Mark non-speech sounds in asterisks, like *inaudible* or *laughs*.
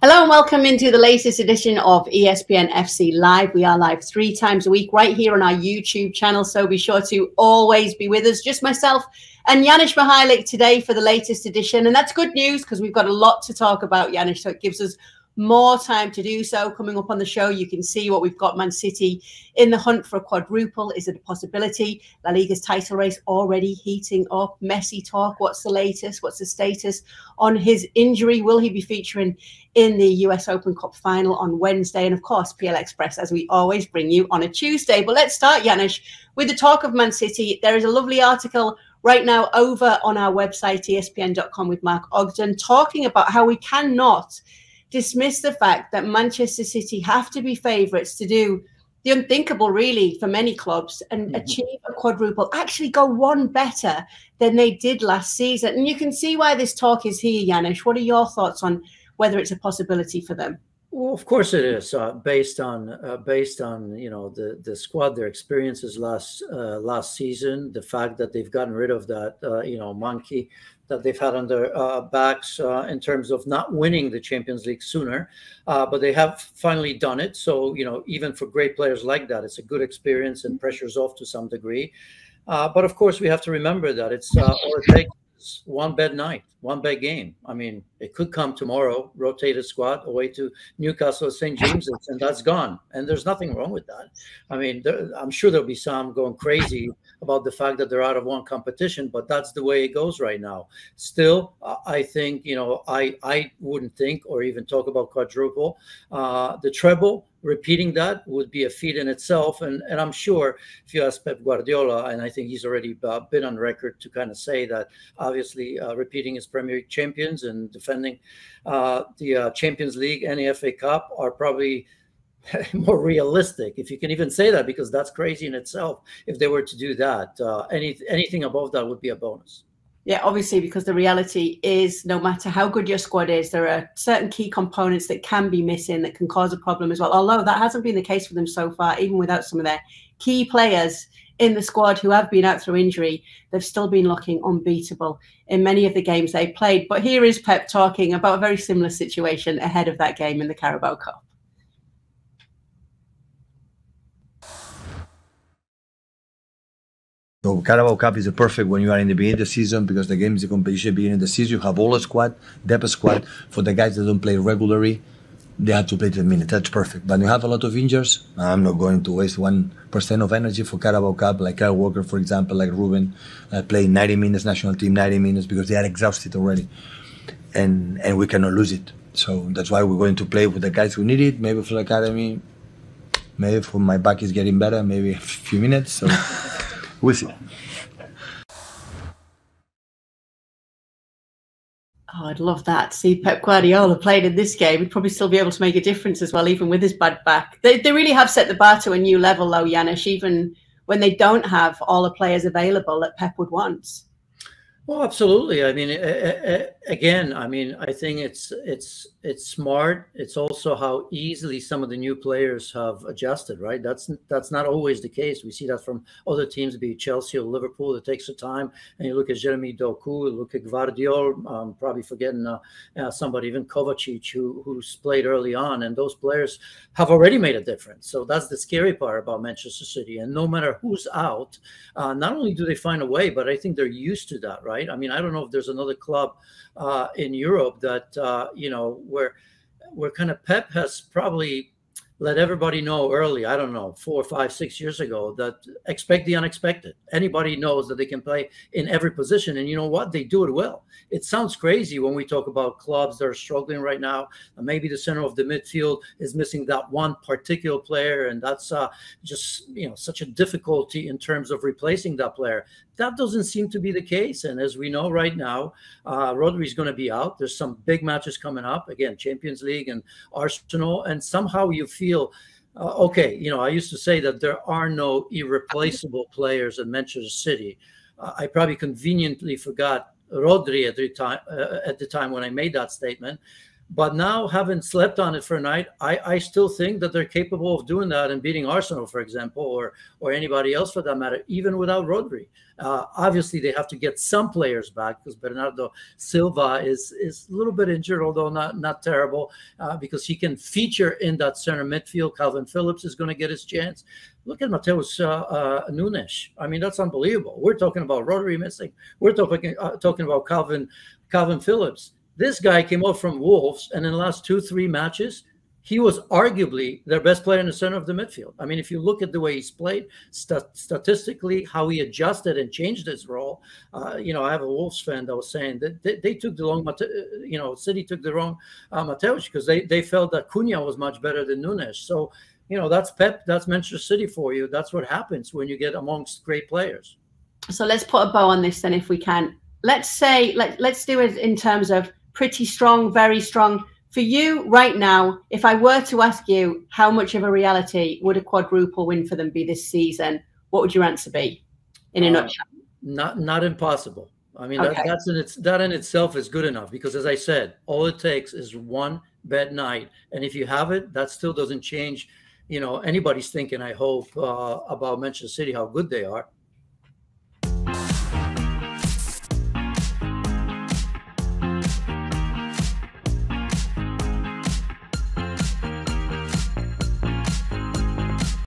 Hello and welcome into the latest edition of ESPN FC Live. We are live three times a week right here on our YouTube channel, so be sure to always be with us. Just myself and Janusz Michallik today for the latest edition. And that's good news because we've got a lot to talk about, Janusz, so it gives us more time to do so. Coming up on the show, you can see what we've got Man City in the hunt for a quadruple. Is it a possibility? La Liga's title race already heating up. Messi talk. What's the latest? What's the status on his injury? Will he be featuring in the US Open Cup final on Wednesday? And of course, PL Express, as we always bring you on a Tuesday. But let's start, Janusz, with the talk of Man City. There is a lovely article right now over on our website, espn.com, with Mark Ogden, talking about how we cannot dismiss the fact that Manchester City have to be favourites to do the unthinkable, really, for many clubs and mm-hmm. achieve a quadruple, actually go one better than they did last season. And you can see why this talk is here, Janusz. What are your thoughts on whether it's a possibility for them? Well, of course it is, uh, based on uh, based on you know the the squad, their experiences last uh, last season, the fact that they've gotten rid of that uh, you know monkey that they've had on their uh, backs uh, in terms of not winning the Champions League sooner, but they have finally done it. So you know even for great players like that, it's a good experience and pressure's off to some degree. but of course, we have to remember that it's all it takes one bad night, one bad game. I mean, it could come tomorrow, rotated squad away to Newcastle St. James's, and that's gone. And there's nothing wrong with that. I mean, there, I'm sure there'll be some going crazy about the fact that they're out of one competition, but that's the way it goes right now. Still, I think, you know, I, I wouldn't think or even talk about quadruple. Uh, the treble, repeating that would be a feat in itself. And, and I'm sure if you ask Pep Guardiola, and I think he's already uh, been on record to kind of say that obviously uh, repeating his Premier League champions and defending uh, the uh, Champions League and the FA Cup are probably *laughs* more realistic, if you can even say that, because that's crazy in itself. If they were to do that, uh, any anything above that would be a bonus. Yeah, obviously, because the reality is no matter how good your squad is, there are certain key components that can be missing that can cause a problem as well. Although that hasn't been the case for them so far, even without some of their key players in the squad who have been out through injury, they've still been looking unbeatable in many of the games they played. But here is Pep talking about a very similar situation ahead of that game in the Carabao Cup. Carabao Cup is perfect when you are in the beginning of the season because the game is a competition beginning of the season. You have all a squad, depth squad. For the guys that don't play regularly, they have to play 10 minutes. That's perfect. But you have a lot of injuries. I'm not going to waste 1% of energy for Carabao Cup, like Kyle Walker, for example, like Ruben, uh, playing 90 minutes, national team 90 minutes because they are exhausted already. And, and we cannot lose it. So that's why we're going to play with the guys who need it. Maybe for the academy, maybe for my back is getting better, maybe a few minutes. So. *laughs* We'll. Oh, I'd love that. See Pep Guardiola played in this game. He'd probably still be able to make a difference as well, even with his bad back. They, they really have set the bar to a new level, though, Janusz, even when they don't have all the players available that Pep would want. Well, absolutely. I mean, again, I mean, I think it's it's it's smart. It's also how easily some of the new players have adjusted. Right. That's that's not always the case. We see that from other teams, be Chelsea or Liverpool. It takes some time. And you look at Jeremy Doku, look at Gvardiol, um, probably forgetting uh, uh, somebody, even Kovacic, who who's played early on, and those players have already made a difference. So that's the scary part about Manchester City. And no matter who's out, uh, not only do they find a way, but I think they're used to that. Right right? I mean, I don't know if there's another club uh, in Europe that uh, you know where where kind of Pep has probably let everybody know early, I don't know, four, five, six years ago, that expect the unexpected. Anybody knows that they can play in every position. And you know what? They do it well. It sounds crazy when we talk about clubs that are struggling right now. Maybe the center of the midfield is missing that one particular player. And that's uh, just, you know, such a difficulty in terms of replacing that player. That doesn't seem to be the case. And as we know right now, uh, Rodri is going to be out. There's some big matches coming up. Again, Champions League and Arsenal. And somehow you feel, uh, okay, you know, I used to say that there are no irreplaceable players in Manchester City. Uh, I probably conveniently forgot Rodri at the time uh, at the time when I made that statement. But now, having slept on it for a night, I, I still think that they're capable of doing that and beating Arsenal, for example, or or anybody else for that matter, even without Rodri. Uh, obviously, they have to get some players back because Bernardo Silva is is a little bit injured, although not not terrible, uh, because he can feature in that center midfield. Kalvin Phillips is going to get his chance. Look at Matheus uh, uh, Nunes. I mean, that's unbelievable. We're talking about Rodri missing. We're talking uh, talking about Calvin Kalvin Phillips this guy came out from Wolves, and in the last two, three matches, he was arguably their best player in the center of the midfield. I mean, if you look at the way he's played, st statistically, how he adjusted and changed his role. Uh, you know, I have a Wolves fan that was saying that they, they took the wrong, you know, City took the wrong uh, Matheus because they, they felt that Cunha was much better than Nunes. So, you know, that's Pep, that's Manchester City for you. That's what happens when you get amongst great players. So let's put a bow on this then, if we can. Let's say, let, let's do it in terms of pretty strong, very strong. For you right now, if I were to ask you how much of a reality would a quadruple win for them be this season, what would your answer be in a uh, nutshell? Not not impossible. I mean, okay. that, that's in its that in itself is good enough because, as I said, all it takes is one bad night, and if you have it, that still doesn't change, you know, anybody's thinking. I hope uh, about Manchester City how good they are.